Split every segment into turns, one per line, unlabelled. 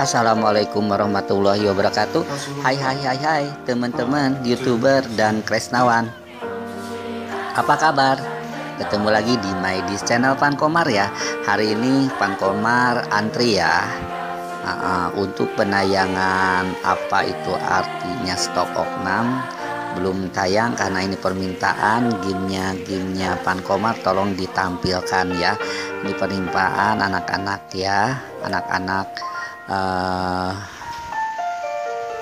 Assalamualaikum warahmatullahi wabarakatuh. Hai hai hai hai teman-teman youtuber dan kresnawan. Apa kabar? Ketemu lagi di Maidis channel Pan Komar ya. Hari ini Pan Komar antri ya. Uh, uh, Untuk penayangan apa itu artinya stok oknam belum tayang karena ini permintaan gamenya gamenya Pankomar tolong ditampilkan ya. Ini permintaan anak-anak ya anak-anak uh,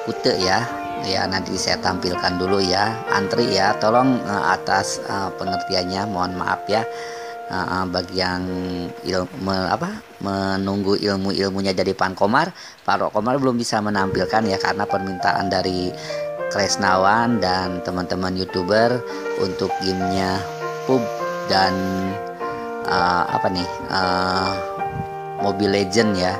kute ya. Ya nanti saya tampilkan dulu ya. Antri ya. Tolong uh, atas uh, pengertiannya. Mohon maaf ya. Uh, bagi yang ilmu apa menunggu ilmu ilmunya jadi pankomar Pak Komar belum bisa menampilkan ya karena permintaan dari Kresnawan dan teman-teman youtuber untuk gamenya pub dan uh, apa nih uh, Mobile Legend ya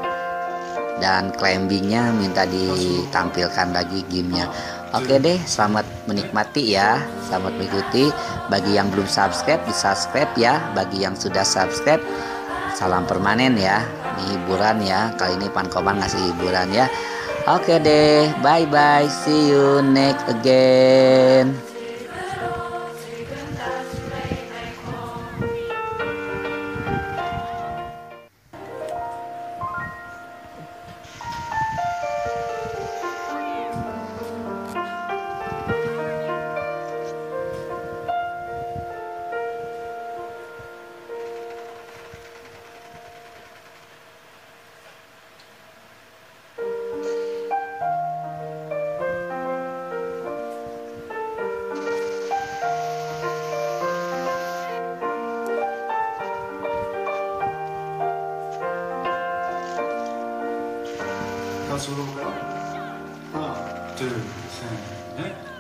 dan climbingnya minta ditampilkan lagi gamenya. Oke deh selamat menikmati ya. Selamat mengikuti. Bagi yang belum subscribe di subscribe ya. Bagi yang sudah subscribe salam permanen ya. Ini hiburan ya. Kali ini Pankoman ngasih hiburan ya. Oke deh, bye bye, see you next again.
から1 2 3 4